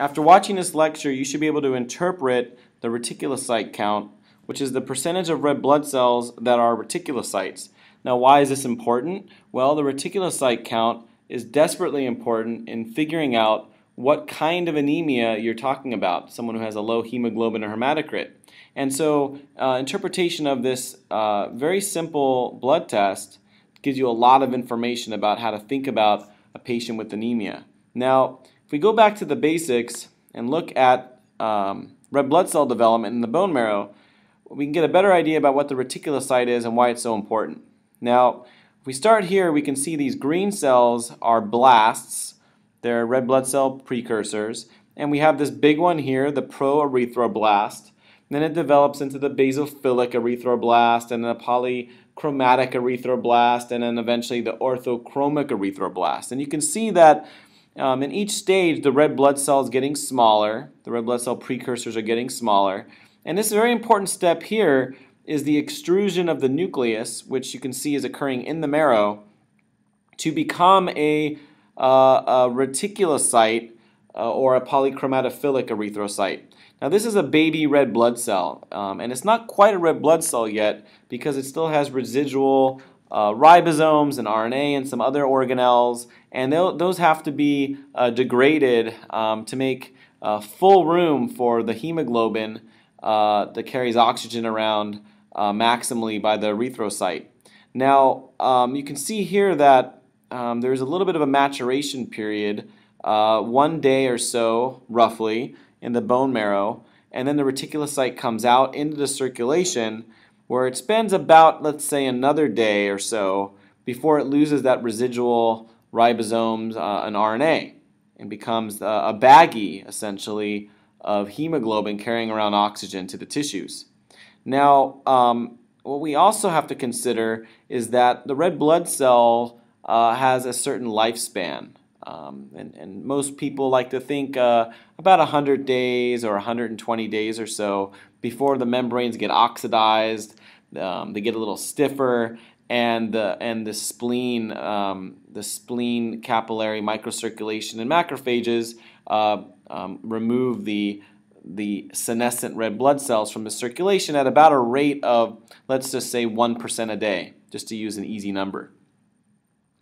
after watching this lecture, you should be able to interpret the reticulocyte count, which is the percentage of red blood cells that are reticulocytes. Now, why is this important? Well, the reticulocyte count is desperately important in figuring out what kind of anemia you're talking about, someone who has a low hemoglobin or hematocrit. And so, uh, interpretation of this uh, very simple blood test gives you a lot of information about how to think about a patient with anemia. Now, if we go back to the basics and look at um, red blood cell development in the bone marrow, we can get a better idea about what the reticulocyte is and why it's so important. Now, if we start here, we can see these green cells are blasts. They're red blood cell precursors. And we have this big one here, the proerythroblast. Then it develops into the basophilic erythroblast and the polychromatic erythroblast and then eventually the orthochromic erythroblast. And you can see that um, in each stage the red blood cell is getting smaller. The red blood cell precursors are getting smaller. And this very important step here is the extrusion of the nucleus, which you can see is occurring in the marrow, to become a, uh, a reticulocyte uh, or a polychromatophilic erythrocyte. Now this is a baby red blood cell, um, and it's not quite a red blood cell yet because it still has residual uh, ribosomes and RNA and some other organelles, and those have to be uh, degraded um, to make uh, full room for the hemoglobin uh, that carries oxygen around uh, maximally by the erythrocyte. Now, um, you can see here that um, there's a little bit of a maturation period, uh, one day or so, roughly, in the bone marrow, and then the reticulocyte comes out into the circulation where it spends about, let's say, another day or so before it loses that residual ribosomes uh, and RNA and becomes uh, a baggie, essentially, of hemoglobin carrying around oxygen to the tissues. Now, um, what we also have to consider is that the red blood cell uh, has a certain lifespan. Um, and, and, most people like to think uh, about 100 days or 120 days or so before the membranes get oxidized, um, they get a little stiffer, and the and the spleen, um, the spleen capillary microcirculation and macrophages uh, um, remove the the senescent red blood cells from the circulation at about a rate of, let's just say, 1% a day, just to use an easy number.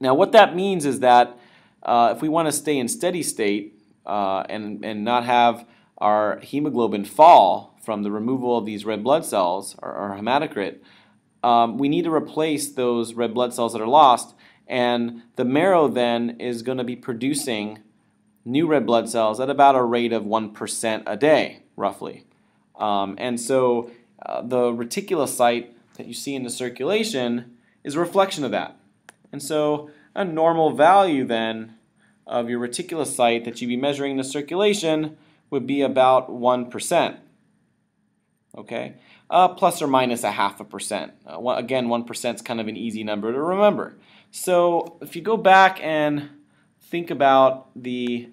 Now, what that means is that uh, if we want to stay in steady state uh, and, and not have our hemoglobin fall from the removal of these red blood cells, or, hematocrit, um, we need to replace those red blood cells that are lost, and the marrow then is going to be producing new red blood cells at about a rate of 1% a day, roughly. Um, and so uh, the reticulocyte that you see in the circulation is a reflection of that. And so a normal value then of your reticulocyte that you'd be measuring in the circulation would be about 1%. Okay? Uh, plus or minus a half a percent. Uh, again, 1% is kind of an easy number to remember. So if you go back and think about the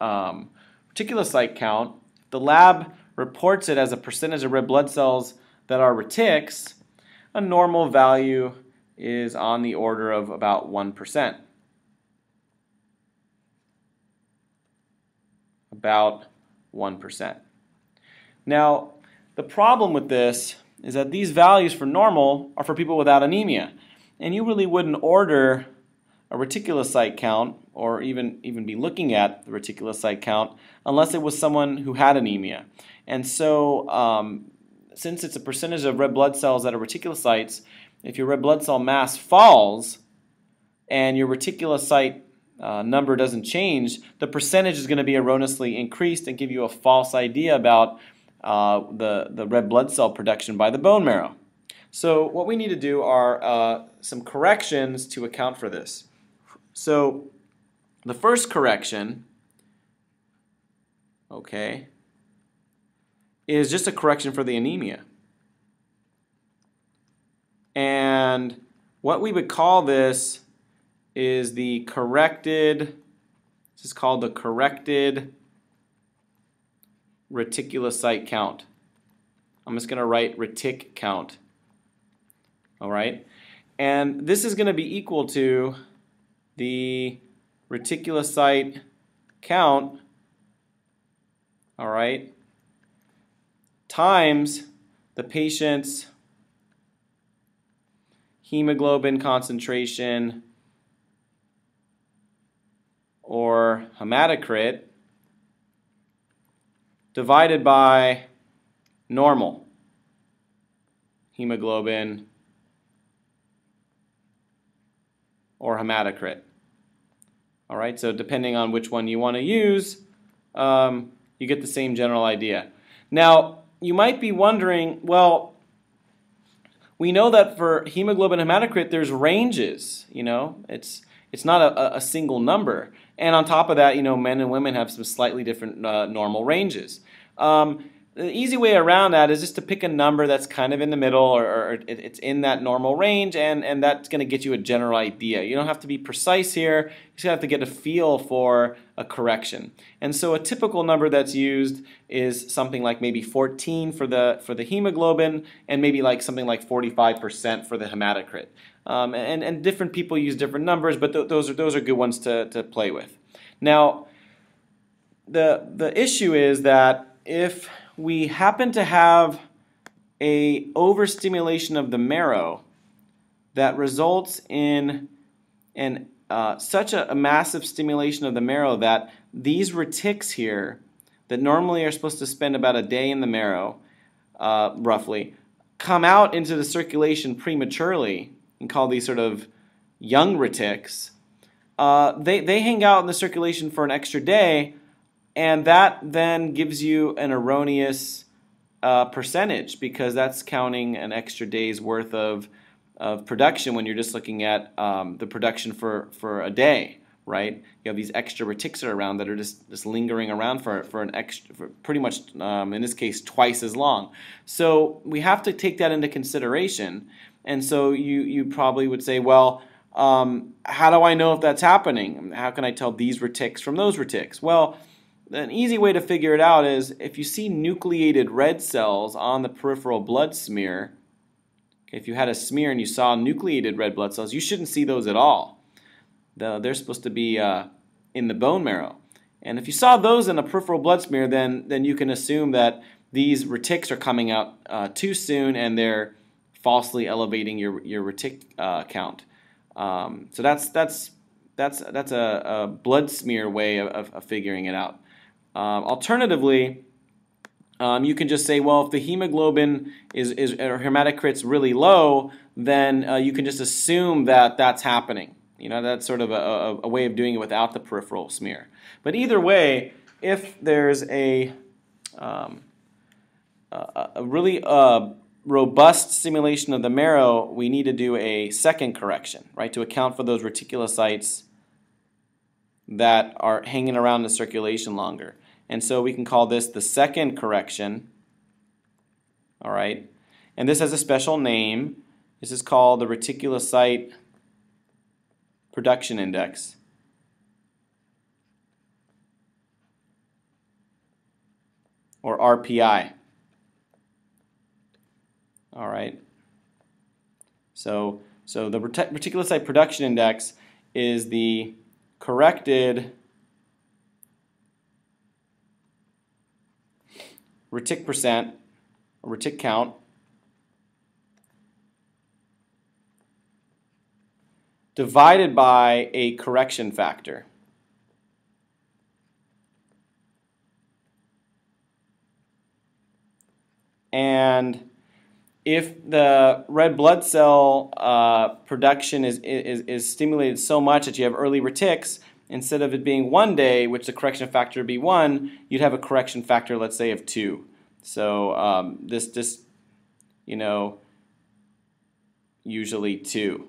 um, reticulocyte count, the lab reports it as a percentage of red blood cells that are retics, a normal value is on the order of about 1%. About 1%. Now, the problem with this is that these values for normal are for people without anemia. And you really wouldn't order a reticulocyte count or even, even be looking at the reticulocyte count unless it was someone who had anemia. And so um, since it's a percentage of red blood cells that are reticulocytes, if your red blood cell mass falls and your reticulocyte uh, number doesn't change, the percentage is going to be erroneously increased and give you a false idea about uh, the, the red blood cell production by the bone marrow. So what we need to do are uh, some corrections to account for this. So the first correction, okay, is just a correction for the anemia. And what we would call this is the corrected, this is called the corrected reticulocyte count. I'm just going to write retic count. All right? And this is going to be equal to the reticulocyte count all right, times the patient's hemoglobin concentration or hematocrit divided by normal hemoglobin or hematocrit. All right, so depending on which one you want to use, um, you get the same general idea. Now, you might be wondering, well, we know that for hemoglobin hematocrit, there's ranges. You know, it's it's not a, a single number. And on top of that, you know, men and women have some slightly different uh, normal ranges. Um, the easy way around that is just to pick a number that's kind of in the middle or, or it's in that normal range and, and that's going to get you a general idea. You don't have to be precise here, you just have to get a feel for a correction. And so a typical number that's used is something like maybe 14 for the, for the hemoglobin and maybe like something like 45% for the hematocrit. Um, and, and different people use different numbers, but th those, are, those are good ones to, to play with. Now, the, the issue is that if we happen to have a overstimulation of the marrow that results in an, uh, such a, a massive stimulation of the marrow that these retics here that normally are supposed to spend about a day in the marrow, uh, roughly, come out into the circulation prematurely and call these sort of young retics, uh, they, they hang out in the circulation for an extra day, and that then gives you an erroneous uh, percentage because that's counting an extra day's worth of, of production when you're just looking at um, the production for, for a day, right? You have these extra retics around that are just, just lingering around for, for an extra, for pretty much, um, in this case, twice as long. So we have to take that into consideration. And so you, you probably would say, well, um, how do I know if that's happening? How can I tell these retics from those retics? Well, an easy way to figure it out is if you see nucleated red cells on the peripheral blood smear, if you had a smear and you saw nucleated red blood cells, you shouldn't see those at all. They're supposed to be uh, in the bone marrow. And if you saw those in a peripheral blood smear, then, then you can assume that these retics are coming out uh, too soon and they're falsely elevating your, your retic uh, count. Um, so that's, that's, that's, that's a, a blood smear way of, of figuring it out. Um, alternatively, um, you can just say, well, if the hemoglobin is, is or hematocrit's really low, then uh, you can just assume that that's happening. You know, that's sort of a, a, a, way of doing it without the peripheral smear. But either way, if there's a, um, a, a, really uh, robust stimulation of the marrow, we need to do a second correction, right, to account for those reticulocytes that are hanging around the circulation longer. And so we can call this the second correction. All right. And this has a special name. This is called the reticulocyte production index. Or RPI. All right. So, so the reticulocyte production index is the corrected retic percent, or retic count, divided by a correction factor. And if the red blood cell uh, production is, is, is stimulated so much that you have early retics, instead of it being one day, which the correction factor would be one, you'd have a correction factor, let's say, of two. So um, this, this, you know, usually two.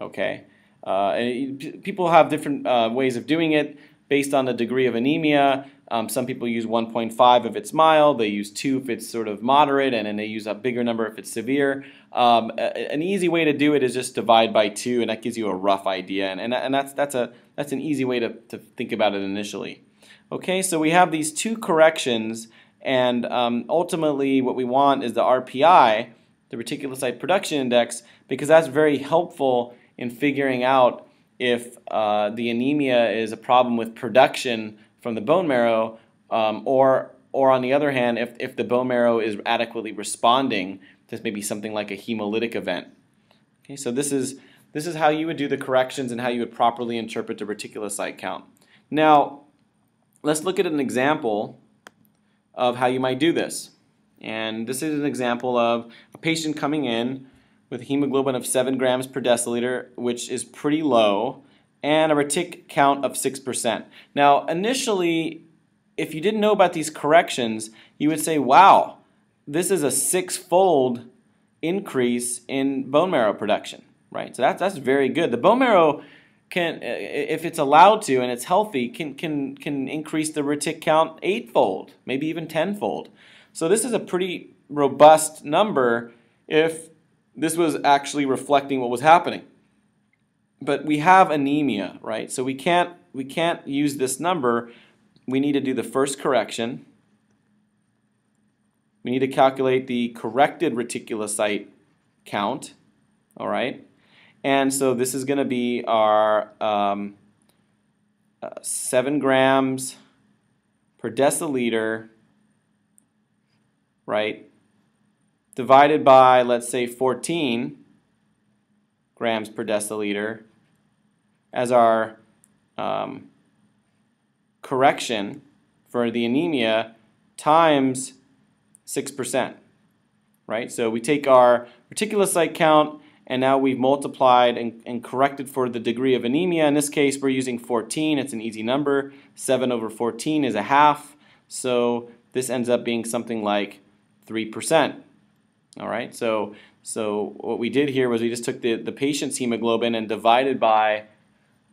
Okay. Uh, and people have different uh, ways of doing it based on the degree of anemia. Um, some people use 1.5 if it's mild, they use 2 if it's sort of moderate, and then they use a bigger number if it's severe. Um, a, an easy way to do it is just divide by 2, and that gives you a rough idea, and, and, and that's, that's, a, that's an easy way to, to think about it initially. Okay, so we have these two corrections, and um, ultimately what we want is the RPI, the reticulocyte production index, because that's very helpful in figuring out if uh, the anemia is a problem with production from the bone marrow Um, or, or on the other hand, if, if the bone marrow is adequately responding, this may be something like a hemolytic event. Okay, so this is, this is how you would do the corrections and how you would properly interpret the reticulocyte count. Now, let's look at an example of how you might do this. And this is an example of a patient coming in with a hemoglobin of 7 grams per deciliter, which is pretty low, and a retic count of 6%. Now, initially, if you didn't know about these corrections, you would say, wow, this is a six-fold increase in bone marrow production, right? So that's, that's very good. The bone marrow can, if it's allowed to and it's healthy, can, can, can increase the retic count eightfold, maybe even tenfold. So this is a pretty robust number if this was actually reflecting what was happening. But we have anemia, right? So we can't, we can't use this number. We need to do the first correction. We need to calculate the corrected reticulocyte count, all right? And so this is going to be our um, uh, 7 grams per deciliter, right, divided by, let's say, 14 grams per deciliter as our um, correction for the anemia times 6%, right? So we take our reticulocyte count and now we've multiplied and, and, corrected for the degree of anemia. In this case, we're using 14. It's an easy number. 7 over 14 is a half. So this ends up being something like 3%. All right, so, so what we did here was we just took the, the patient's hemoglobin and divided by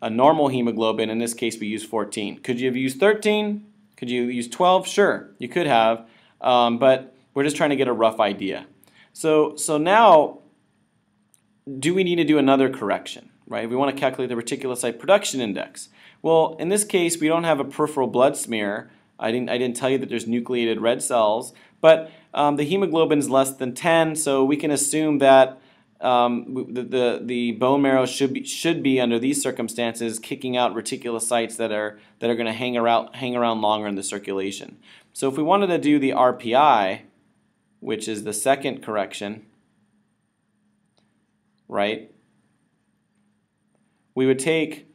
a normal hemoglobin. In this case, we use 14. Could you have used 13? Could you use 12? Sure, you could have, um, but we're just trying to get a rough idea. So, so now do we need to do another correction, right? We want to calculate the reticulocyte production index. Well, in this case, we don't have a peripheral blood smear. I didn't, I didn't tell you that there's nucleated red cells, but um, the hemoglobin is less than 10, so we can assume that um, the, the, the bone marrow should be, should be, under these circumstances, kicking out reticulocytes that are, that are going to hang around, hang around longer in the circulation. So if we wanted to do the RPI, which is the second correction, right? We would take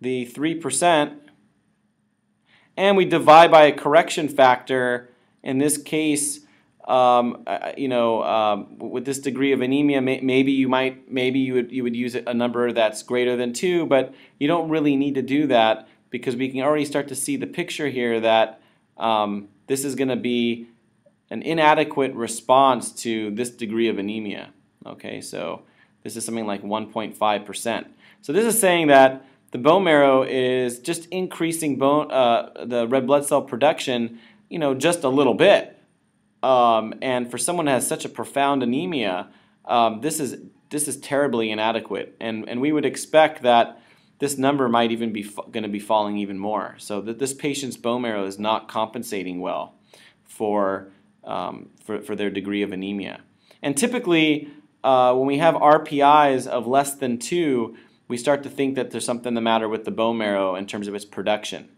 the 3% and we divide by a correction factor. In this case, um, you know, um, with this degree of anemia, may, maybe you might, maybe you would you would use a number that's greater than two, but you don't really need to do that because we can already start to see the picture here that um, this is going to be an inadequate response to this degree of anemia. Okay, so this is something like 1.5%. So this is saying that the bone marrow is just increasing bone, uh, the red blood cell production, you know, just a little bit. Um, and for someone who has such a profound anemia, um, this is this is terribly inadequate. And and we would expect that this number might even be going to be falling even more. So that this patient's bone marrow is not compensating well for um, for, for their degree of anemia. And typically, uh, when we have RPIs of less than 2, we start to think that there's something the matter with the bone marrow in terms of its production.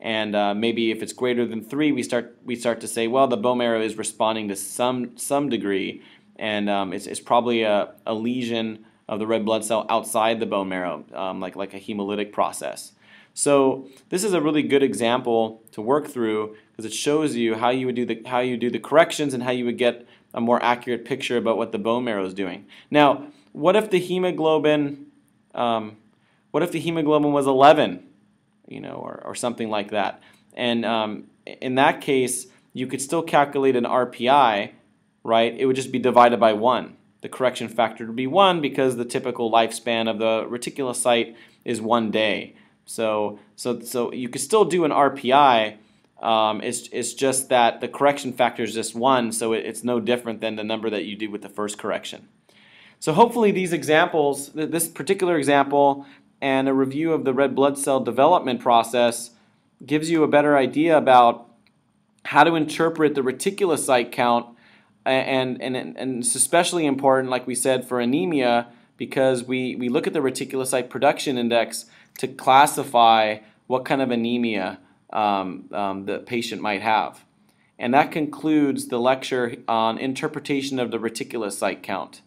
And uh, maybe if it's greater than 3, we start, we start to say, well, the bone marrow is responding to some, some degree, and um, it's, it's probably a, a lesion of the red blood cell outside the bone marrow, um, like, like a hemolytic process. So this is a really good example to work through because it shows you how you would do the how you do the corrections and how you would get a more accurate picture about what the bone marrow is doing. Now, what if the hemoglobin, um, what if the hemoglobin was 11, you know, or, or something like that? And um, in that case, you could still calculate an RPI, right? It would just be divided by 1. The correction factor would be 1 because the typical lifespan of the reticulocyte is one day. So, so, so you could still do an RPI, um, it's, it's just that the correction factor is just 1, so it, it's no different than the number that you do with the first correction. So hopefully these examples, this particular example and a review of the red blood cell development process gives you a better idea about how to interpret the reticulocyte count and, and, and it's especially important, like we said, for anemia because we, we look at the reticulocyte production index to classify what kind of anemia um, um, the patient might have. And that concludes the lecture on interpretation of the reticulocyte count.